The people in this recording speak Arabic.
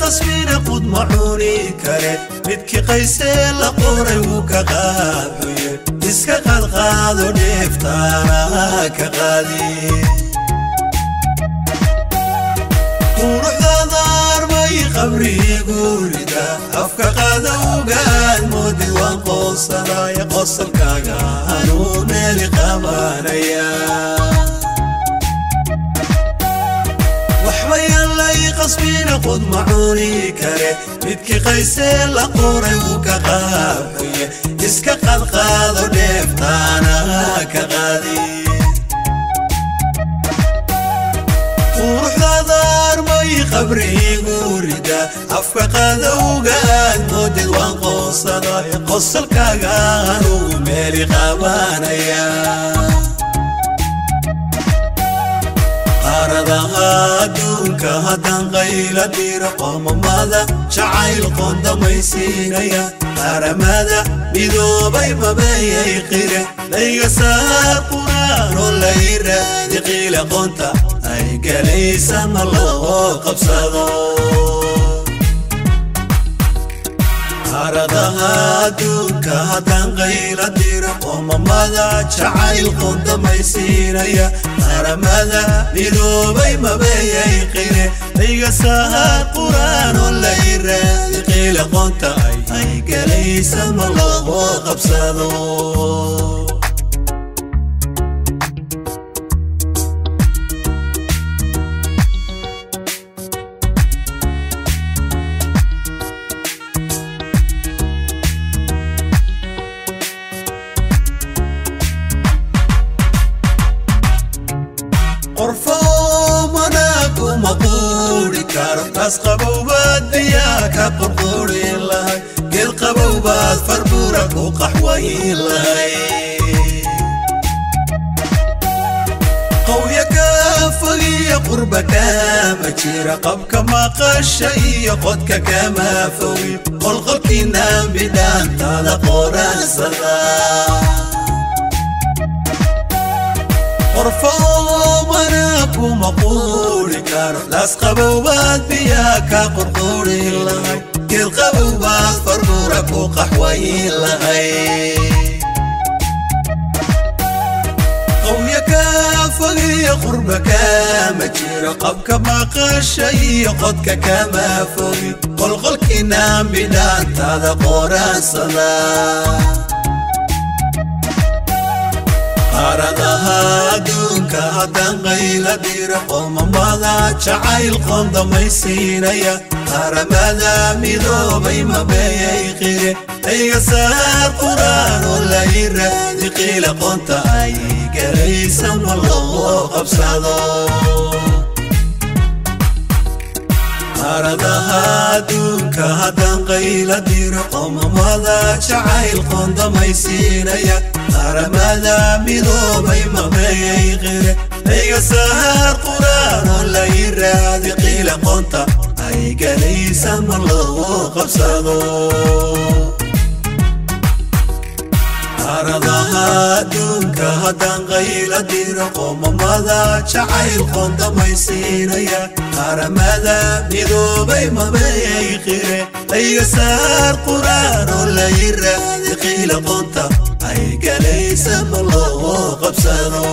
qasbina qud ma cuni kare midkii qaysee la ka qaabuye iska qadqaado dheeftaana ka qaadi quruxdadaarbay qabriigu rida afka qadowgaad moodid waan qoonsanaya qosalkaaga anuu meeli qabanaya waxbayaalay qasbina qud ma cuni kare midkii qaysee la qoray wuu ka qaabuye iska qadqaado qabriigu rida afka qadowgaad moodid waan qoonsaday qosalkaaga anugu meeli qabanaya أدونك هدا غير دي رقم ماذا شعيل قند ميسين يا أرى ماذا بدوبي ما بي يقرى ليك ساق قرار ولا يرى دقيلة أي كليسا مرلا وقبصادو qaaradaha adduunka haddaan qayla diro qoomamada jacayl qoondamaysiinaya qaramada midoobay mabayay qire layga saar quraanoo layraadi qiila qoonta ay galaysa ma loo qabsado quuri karo taas qabowbaad biyaa ka qurqurin lahay geel qabowbaad farbura ku qaxwayin lahay qowya kaa fogiya qurba kaama jira qabka maqasha iyo qodka kama fogi qolqolkiinaan bidhaantaada qoraansada كار لاس قبوبات بيا كا قرقوري لهاي كل قبوبات فرقورة فوق حوي لهاي قوم يا كافلي قربك ما تجير قبك ما قشي قدك كما فوقي قل قل كنام بدان هذا قرى صلاه قبيلة ديرة قوم مالا شعايل قوم ضمي سينيا هرمالا ميدو بي ما بي يخيري أي سار قرآن ولا إيرا دي قيلة تا أي كريسا والله قبصادو هرادا هادون كهدان قيلة ديرة قوم مبالا شعايل قوم ضمي سينيا qaramada midoobay mabeeyay qire layga saar quraanoo layraadi qiila qoonta ay galaysa ma loo qabsado qaaradaha adduunka haddaan qayla diro qoomamada jacayl qoondamaysiinaya qaramada midoobay mabeeyay qire layga saar quraanoo layraadi qiila qoonta ay galaysa ma loo qabsado